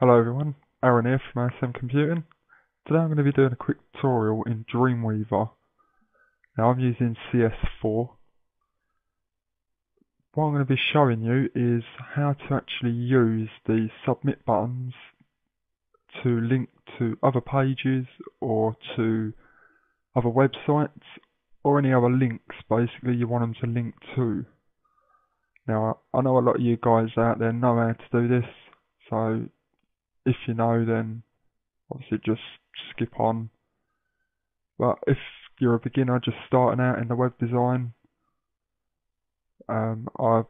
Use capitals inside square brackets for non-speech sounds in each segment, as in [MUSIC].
Hello everyone, Aaron here from ASM Computing. Today I'm going to be doing a quick tutorial in Dreamweaver. Now I'm using CS4. What I'm going to be showing you is how to actually use the submit buttons to link to other pages or to other websites or any other links basically you want them to link to. Now I know a lot of you guys out there know how to do this so if you know, then obviously just skip on. But if you're a beginner just starting out in the web design, um, I'm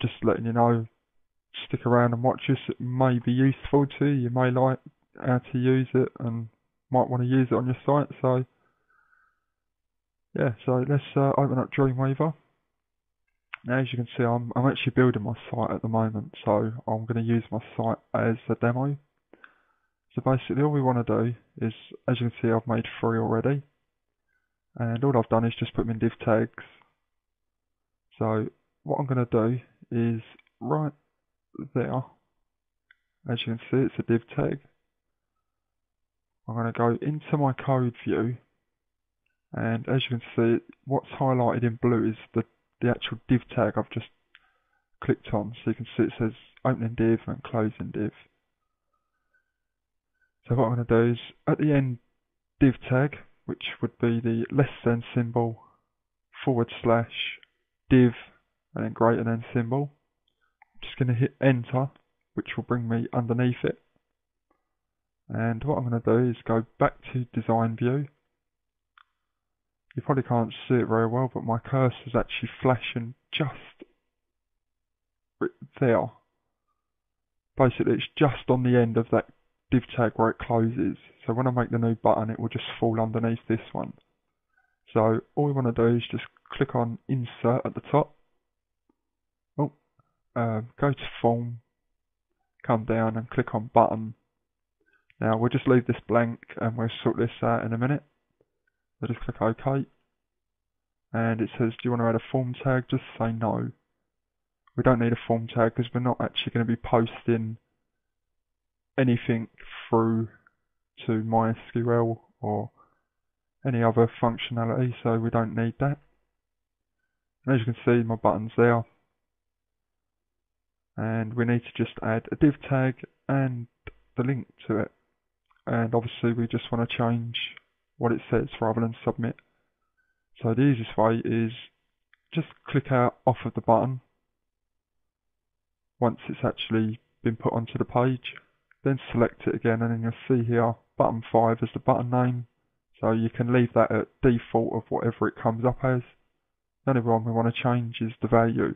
just letting you know, stick around and watch this. It may be useful to you. You may like how to use it and might want to use it on your site. So, yeah, so let's uh, open up Dreamweaver. Now, as you can see, I'm, I'm actually building my site at the moment, so I'm going to use my site as a demo. So basically all we want to do is, as you can see, I've made three already. And all I've done is just put them in div tags. So what I'm going to do is right there, as you can see, it's a div tag. I'm going to go into my code view. And as you can see, what's highlighted in blue is the the actual div tag I've just clicked on. So you can see it says opening div and closing div. So what I'm going to do is at the end div tag, which would be the less than symbol forward slash div and then greater than symbol. I'm just going to hit enter, which will bring me underneath it. And what I'm going to do is go back to design view you probably can't see it very well, but my cursor is actually flashing just there. Basically, it's just on the end of that div tag where it closes. So when I make the new button, it will just fall underneath this one. So all we want to do is just click on Insert at the top. Oh, uh, go to Form, come down and click on Button. Now we'll just leave this blank and we'll sort this out in a minute. I just click OK. And it says, do you want to add a form tag? Just say no. We don't need a form tag because we're not actually going to be posting anything through to MySQL or any other functionality, so we don't need that. And as you can see, my button's there. And we need to just add a div tag and the link to it. And obviously we just want to change what it says rather than submit. So the easiest way is just click out off of the button once it's actually been put onto the page. Then select it again and then you'll see here button 5 as the button name. So you can leave that at default of whatever it comes up as. The only one we want to change is the value.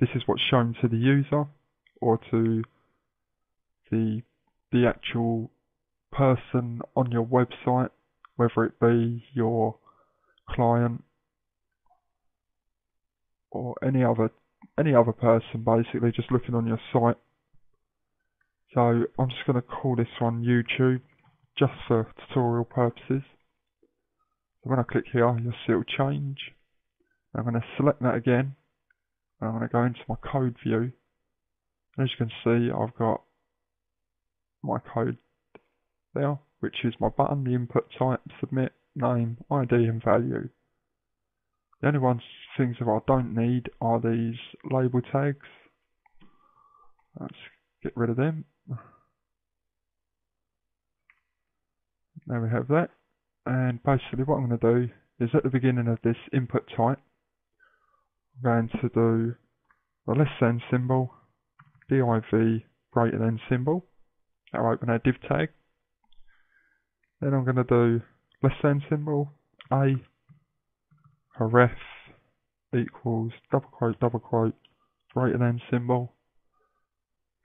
This is what's shown to the user or to the the actual person on your website whether it be your client or any other any other person basically just looking on your site. So I'm just going to call this one YouTube just for tutorial purposes. So when I click here you'll see it'll change. I'm going to select that again. And I'm going to go into my code view. And as you can see I've got my code there which is my button, the input type, submit, name, ID and value. The only ones things that I don't need are these label tags. Let's get rid of them. There we have that. And basically what I'm going to do is at the beginning of this input type, I'm going to do the less than symbol, div greater than symbol. I'll open our div tag. Then I'm going to do less than symbol, a ref equals double quote, double quote, greater than symbol.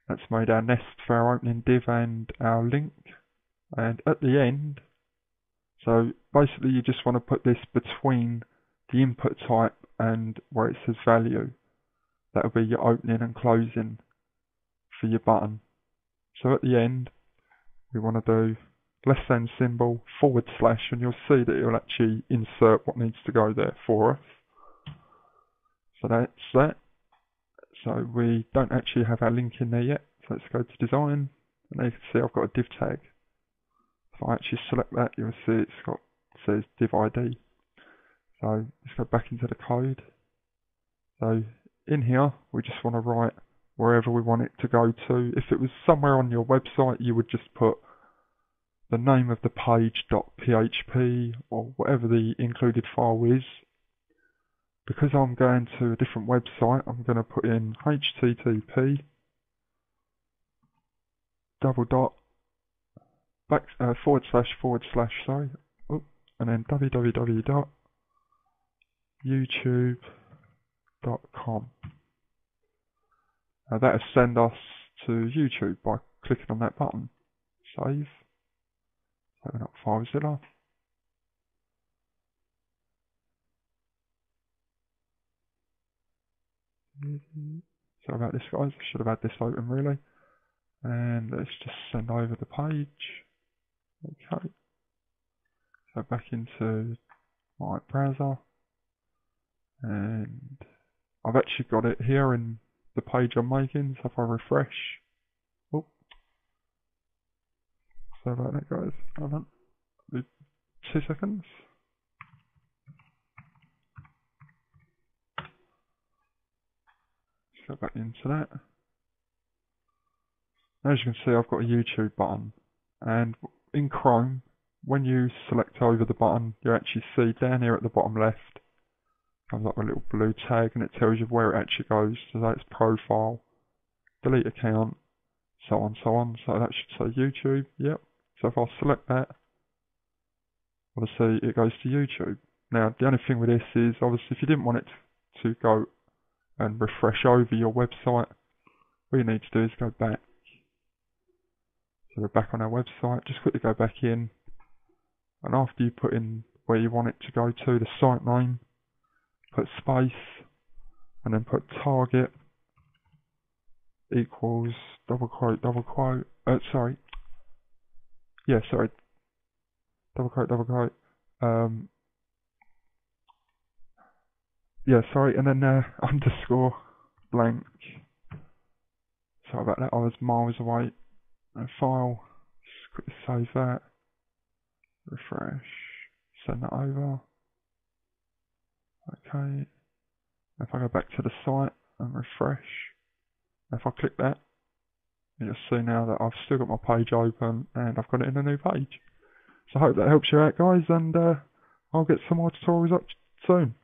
That's made our nest for our opening div and our link. And at the end, so basically you just want to put this between the input type and where it says value. That'll be your opening and closing for your button. So at the end, we want to do less than symbol forward slash and you'll see that it will actually insert what needs to go there for us. So that's that. So we don't actually have our link in there yet. So let's go to design, And there you can see I've got a div tag. If I actually select that, you'll see it's got it says div ID. So let's go back into the code. So in here, we just want to write wherever we want it to go to. If it was somewhere on your website, you would just put the name of the page.php or whatever the included file is. Because I'm going to a different website, I'm going to put in http double dot back uh, forward slash forward slash sorry, and then www.youtube.com. Now that'll send us to YouTube by clicking on that button. Save. Open up FileZilla. Sorry about this guys, I should have had this open really. And let's just send over the page. Okay. So back into my browser. And I've actually got it here in the page I'm making, so if I refresh, oh, sorry about that guys, hold on, two seconds. Let's go back into that. As you can see I've got a YouTube button and in Chrome when you select over the button you actually see down here at the bottom left comes up a little blue tag and it tells you where it actually goes. So that's profile, delete account, so on, so on. So that should say YouTube. Yep. So if I select that, obviously it goes to YouTube. Now the only thing with this is obviously if you didn't want it to go and refresh over your website, all you need to do is go back. So we're back on our website. Just quickly go back in, and after you put in where you want it to go to, the site name, put space, and then put target equals double quote, double quote, uh, sorry, yeah, sorry, double quote, double quote, um, yeah, sorry, and then uh, [LAUGHS] underscore blank. Sorry about that, I was miles away. A file, save that, refresh, send that over. Okay. If I go back to the site and refresh, if I click that, you'll see now that I've still got my page open and I've got it in a new page. So I hope that helps you out guys and uh, I'll get some more tutorials up soon.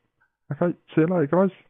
Okay, see you later guys.